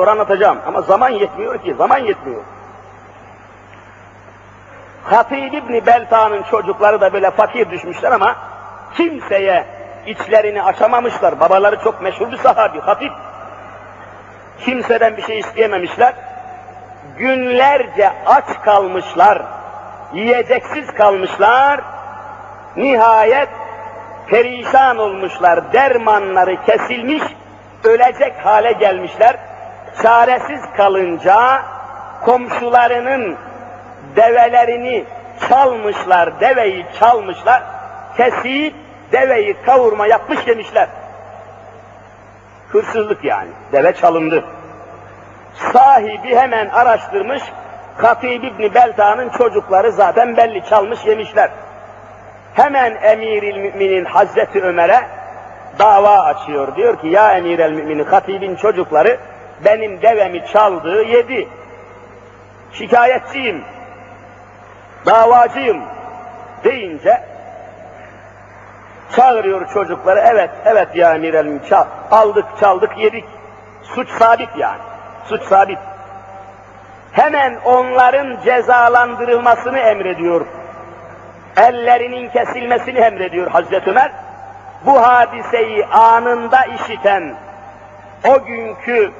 Sonra anlatacağım ama zaman yetmiyor ki, zaman yetmiyor. Hatib İbni Belta'nın çocukları da böyle fakir düşmüşler ama kimseye içlerini açamamışlar. Babaları çok meşhur bir sahabi, Hatip. Kimseden bir şey isteyememişler. Günlerce aç kalmışlar, yiyeceksiz kalmışlar. Nihayet perişan olmuşlar, dermanları kesilmiş, ölecek hale gelmişler. Çaresiz kalınca komşularının develerini çalmışlar, deveyi çalmışlar, kesip deveyi kavurma yapmış demişler. Hırsızlık yani, deve çalındı. Sahibi hemen araştırmış, Katib İbni Belta'nın çocukları zaten belli çalmış yemişler. Hemen Emiril Müminin Hazreti Ömer'e dava açıyor. Diyor ki ya Emirel Müminin Hatib'in çocukları benim devemi çaldı, yedi. Şikayetçiyim, davacıyım deyince çağırıyor çocukları. Evet, evet ya Emirel Müminin çal, aldık, çaldık, yedik. Suç sabit yani, suç sabit. Hemen onların cezalandırılmasını emrediyor. Ellerinin kesilmesini emrediyor Hazreti Ömer. Bu hadiseyi anında işiten o günkü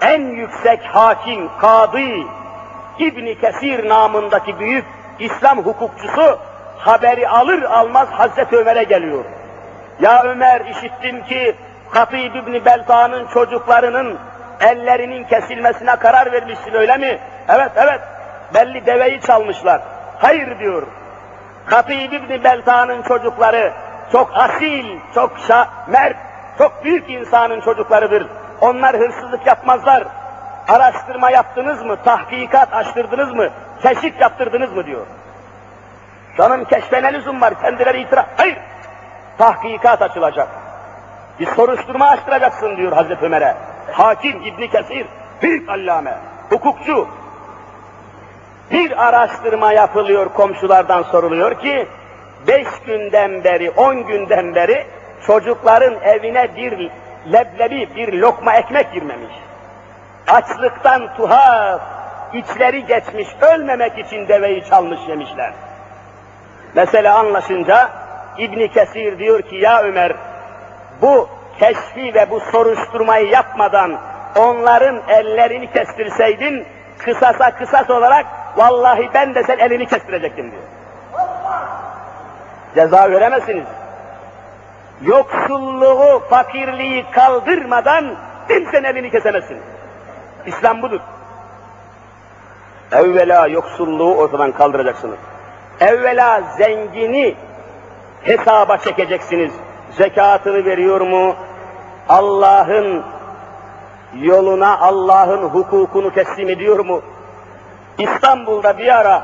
en yüksek hakim, kadı, İbni Kesir namındaki büyük İslam hukukçusu haberi alır almaz Hazreti Ömer'e geliyor. Ya Ömer işittim ki Hatib İbni Belta'nın çocuklarının ellerinin kesilmesine karar vermişsin öyle mi? Evet evet belli deveyi çalmışlar. Hayır diyor. Hatib İbni Belta'nın çocukları çok asil, çok şa mert, çok büyük insanın çocuklarıdır. Onlar hırsızlık yapmazlar. Araştırma yaptınız mı? Tahkikat açtırdınız mı? Keşif yaptırdınız mı diyor. Canım keşfe ne lüzum var? Kendileri itiraf. Hayır. Tahkikat açılacak. Bir soruşturma açtıracaksın diyor Hazreti Ömer'e. Hakim İbni Kesir, büyük allame, hukukçu. Bir araştırma yapılıyor, komşulardan soruluyor ki, beş günden beri, on günden beri çocukların evine bir leblebi, bir lokma ekmek girmemiş. Açlıktan tuhaf, içleri geçmiş, ölmemek için deveyi çalmış yemişler. Mesele anlaşınca İbni Kesir diyor ki ya Ömer bu keşfi ve bu soruşturmayı yapmadan onların ellerini kestirseydin kısasa kısas olarak vallahi ben de sen elini kestirecektim diyor. Ceza veremezsiniz. Yoksulluğu, fakirliği kaldırmadan kimsenin elini kesemezsiniz. İslam budur. Evvela yoksulluğu ortadan kaldıracaksınız. Evvela zengini hesaba çekeceksiniz. Zekatını veriyor mu? Allah'ın yoluna, Allah'ın hukukunu teslim ediyor mu? İstanbul'da bir ara